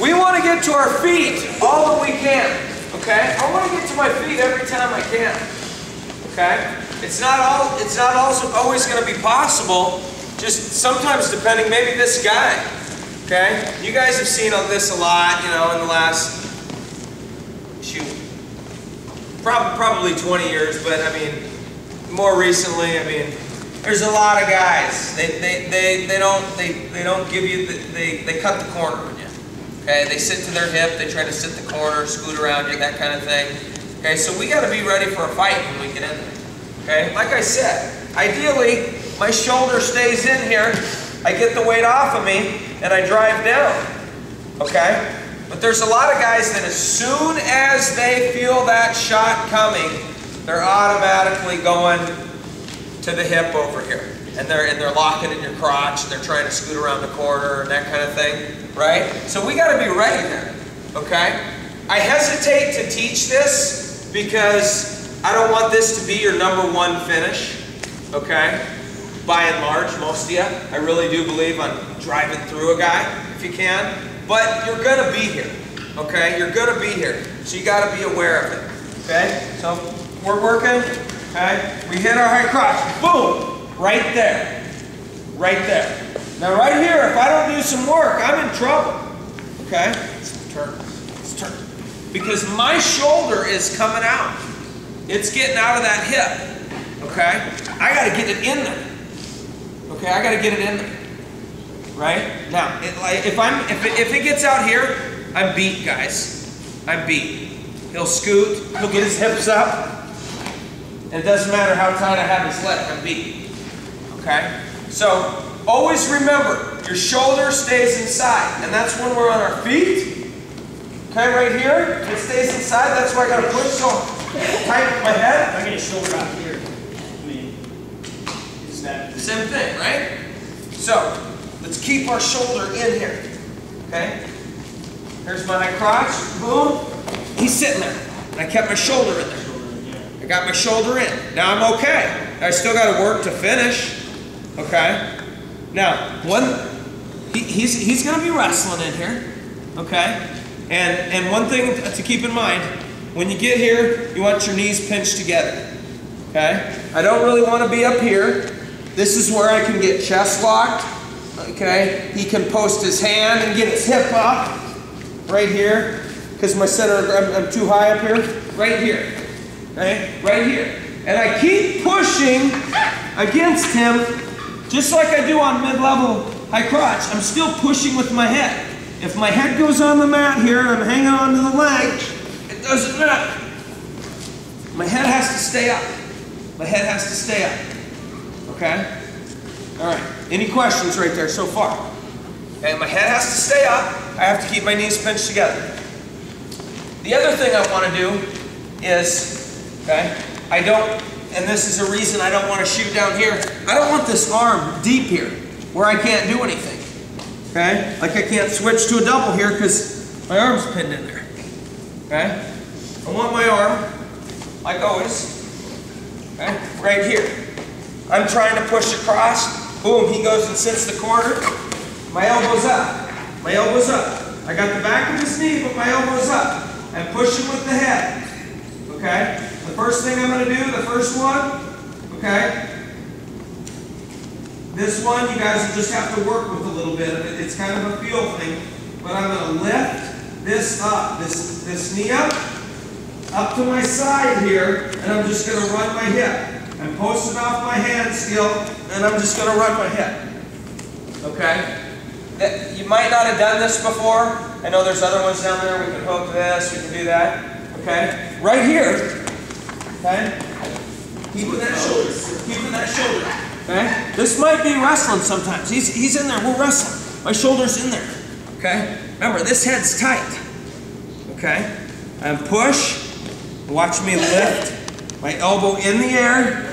we want to get to our feet all that we can. Okay? I want to get to my feet every time I can. Okay? It's not all. It's not also always going to be possible. Just sometimes depending. Maybe this guy. Okay? You guys have seen this a lot. You know, in the last shoot, prob probably 20 years. But I mean, more recently, I mean, there's a lot of guys. They they they, they don't they they don't give you the, they they cut the corner. Okay? They sit to their hip. They try to sit the corner, scoot around you, that kind of thing. Okay? So we got to be ready for a fight when we get in there. Okay? Like I said, ideally, my shoulder stays in here. I get the weight off of me, and I drive down. Okay? But there's a lot of guys that as soon as they feel that shot coming, they're automatically going to the hip over here. And they're, and they're locking in your crotch, and they're trying to scoot around the corner and that kind of thing, right? So we got to be ready there, okay? I hesitate to teach this because I don't want this to be your number one finish, okay? By and large, most of you. I really do believe on driving through a guy if you can. But you're to be here, okay? You're to be here. So you got to be aware of it, okay? So we're working, okay? We hit our high crotch. Boom! Right there. Right there. Now right here, if I don't do some work, I'm in trouble, okay? Let's turn. Let's turn. Because my shoulder is coming out. It's getting out of that hip. Okay? I got to get it in there. Okay, I got to get it in there. Right? Now, it, like, if I'm if it, if it gets out here, I'm beat, guys. I'm beat. He'll scoot. He'll get his hips up. And it doesn't matter how tight I have his leg. I'm beat. Okay? So, always remember, your shoulder stays inside. And that's when we're on our feet. Okay, right here, it stays inside. That's why I got to push so tight with my head. I get a shoulder out here, I mean, is that Same thing, right? So, let's keep our shoulder in here. Okay? Here's my crotch. Boom. He's sitting there. And I kept my shoulder in there. I got my shoulder in. Now I'm okay. I still got to work to finish. Okay? Now, one, he, he's, he's going to be wrestling in here. Okay? And, and one thing to keep in mind, when you get here, you want your knees pinched together. Okay? I don't really want to be up here. This is where I can get chest locked. Okay? He can post his hand and get his hip up. Right here. Because my center, I'm, I'm too high up here. Right here. Okay? Right here. And I keep pushing against him, just like I do on mid-level high crotch. I'm still pushing with my head. If my head goes on the mat here and I'm hanging on to the leg, it doesn't matter. My head has to stay up. My head has to stay up. Okay? All right. Any questions right there so far? Okay, my head has to stay up. I have to keep my knees pinched together. The other thing I want to do is, okay, I don't, and this is a reason I don't want to shoot down here. I don't want this arm deep here where I can't do anything. Okay? Like I can't switch to a double here because my arm's pinned in there. Okay? I want my arm, like always, okay, right here. I'm trying to push across. Boom, he goes and sits the corner. My elbow's up. My elbow's up. I got the back of his knee, but my elbow's up. I'm pushing with the head. First thing I'm going to do, the first one, okay? This one, you guys will just have to work with a little bit. It's kind of a feel thing. But I'm going to lift this up, this, this knee up, up to my side here, and I'm just going to run my hip. I'm posting off my hand still, and I'm just going to run my hip. Okay? Eh, you might not have done this before. I know there's other ones down there. We can hook this, we can do that. Okay? Right here, Eh? okay? Keeping that shoulder. Keeping that shoulder. Okay? Eh? This might be wrestling sometimes. He's, he's in there. We're wrestling. My shoulder's in there. Okay? Remember, this head's tight. Okay? And push. Watch me lift my elbow in the air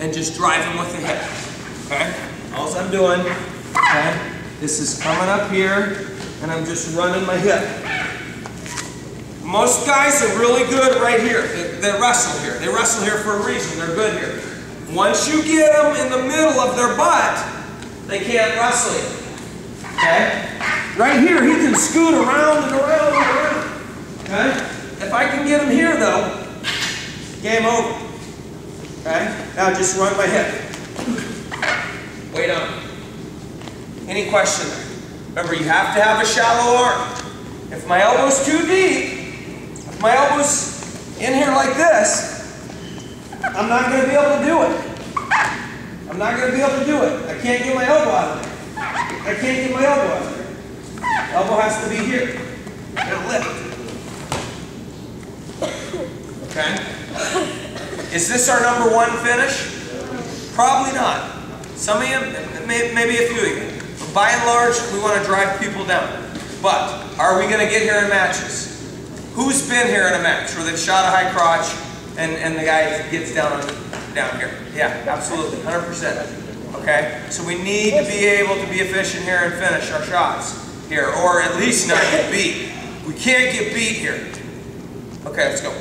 and just drive him with the hip. Okay? All I'm doing, okay, this is coming up here and I'm just running my hip. Most guys are really good right here. They, they wrestle here. They wrestle here for a reason. They're good here. Once you get them in the middle of their butt, they can't wrestle you. Okay? Right here, he can scoot around and around and around. Okay? If I can get him here though, game over. Okay? Now just run my hip. Wait on. Any question there? Remember, you have to have a shallow arm. If my elbow's too deep, my elbow's in here like this, I'm not going to be able to do it. I'm not going to be able to do it. I can't get my elbow out of there. I can't get my elbow out of there. Elbow has to be here. It'll lift. Okay? Is this our number one finish? Probably not. Some of you, maybe a few of you. But by and large, we want to drive people down. But are we going to get here in matches? Who's been here in a match where they've shot a high crotch and, and the guy gets down on, down here? Yeah, absolutely, 100%. Okay? So we need to be able to be efficient here and finish our shots here, or at least not get beat. We can't get beat here. Okay, let's go.